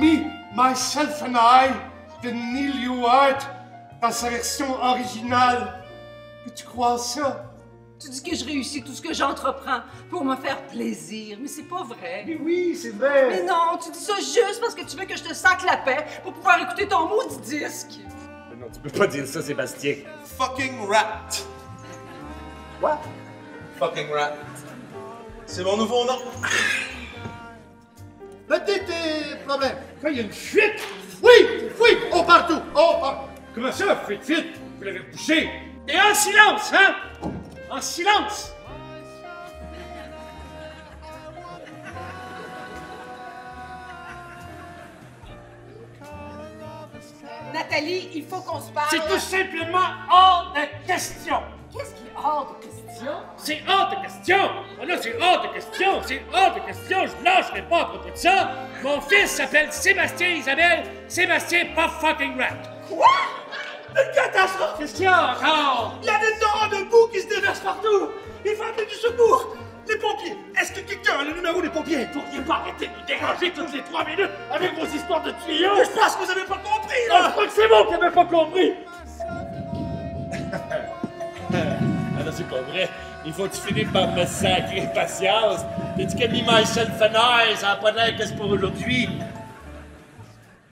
Myself and I de Neil Ewart dans sa version originale. tu crois ça? Tu dis que je réussis tout ce que j'entreprends pour me faire plaisir, mais c'est pas vrai. Mais oui, c'est vrai. Mais non, tu dis ça juste parce que tu veux que je te saque la paix pour pouvoir écouter ton maudit disque. non, tu peux pas dire ça, Sébastien. Fucking rat. What? Fucking rat. C'est mon nouveau nom. Petit problème. Quand il y a une fuite? Oui, fuite, oh partout, oh partout. Comment ça, fuite, fuite? Vous l'avez couché. Et en silence, hein? En silence! Nathalie, il faut qu'on se parle. C'est tout simplement hors de question! Hors de question? C'est hors de question! Voilà, c'est hors de question! C'est hors de question! Je lâcherai pas à propos de ça! Mon fils s'appelle Sébastien Isabelle, Sébastien pas fucking rat! Quoi? Une catastrophe! Qu'est-ce qu'il y a encore? Il y a des torrents de boue qui se déversent partout! Il faut appeler du secours! Les pompiers! Est-ce que quelqu'un a le numéro des pompiers? Vous pourriez pas arrêter de nous déranger toutes les trois minutes avec vos histoires de tuyaux? Je pense que vous avez pas compris, Ah, là! je crois que c'est bon qui avait pas compris! C'est pas vrai. Il faut que tu finisses par me sacrer patience. T'as dit que mis Michel Fenner, ça a pas l'air que c'est pour aujourd'hui.